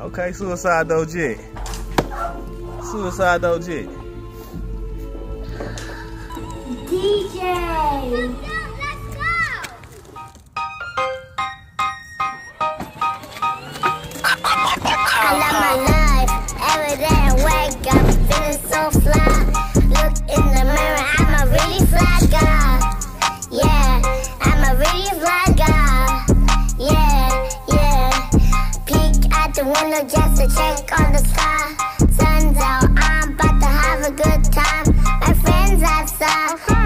Okay, Suicide Doe Jett. Suicide Doe Jett. DJ. The window just to check on the sky. Sun's out, I'm about to have a good time. My friends outside.